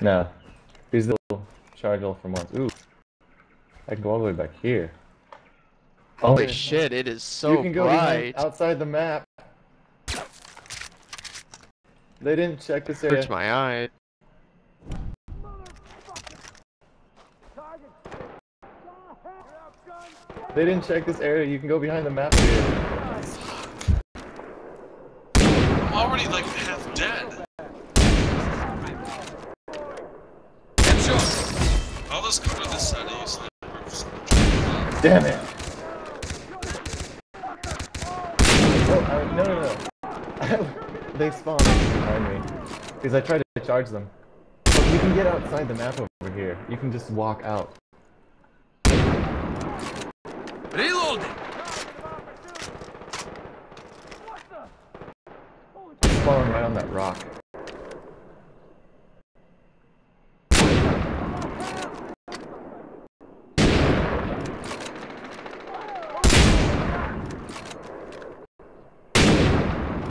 No. Here's the little charge all from once. Ooh. I can go all the way back here. Holy yeah. shit, it is so you can go bright. outside the map. They didn't check this area. Hurts my eye. They didn't check this area. You can go behind the map here. I'm already like Damn it! Oh, I, no, no, no. they spawned behind me. Because I tried to charge them. But you can get outside the map over here. You can just walk out. Reloading! Spawn right on that rock.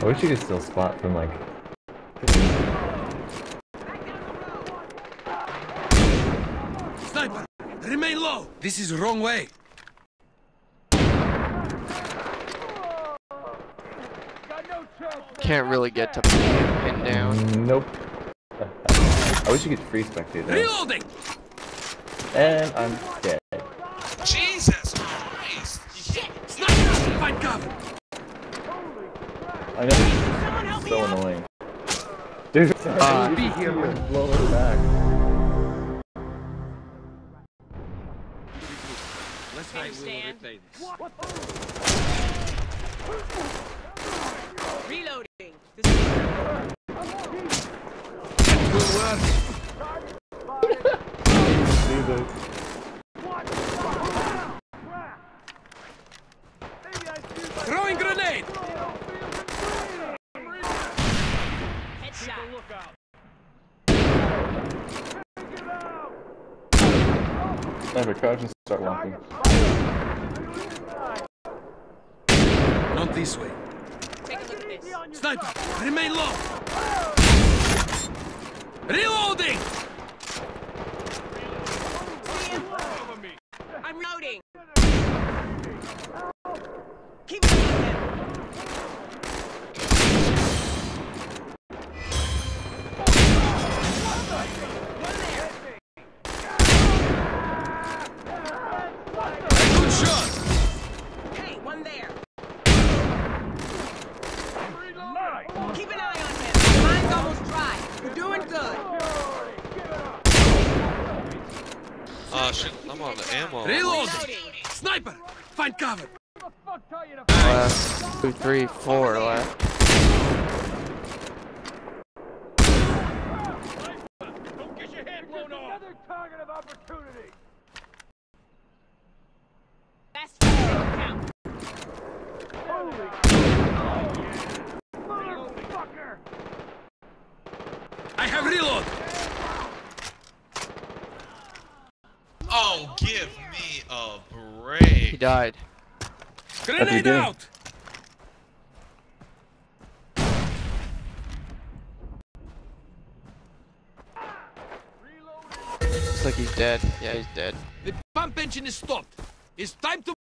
Wish you could still spot from like Sniper! Remain low! This is wrong way! Can't really get to pin, pin down. Nope. I wish you could free spectate that. Reloading! And I'm dead. I know. It's so annoying. Dude, Uh, you be here see when- him blow it back. Let's hide, we will replay this. Reloading. This is Good work! See this. Throwing grenade! Headshot. Sniper, crouch and start walking. Not this way. Take a look at this. Sniper! Remain low! Reloading! Ah shit, I'm on the ammo. Reloading! Reloading. Sniper! Find cover! Left. Two, three, four left. Best count. I have reload! Oh, give me a He died. Grenade doing? out! Looks like he's dead. Yeah, he's dead. The pump engine is stopped. It's time to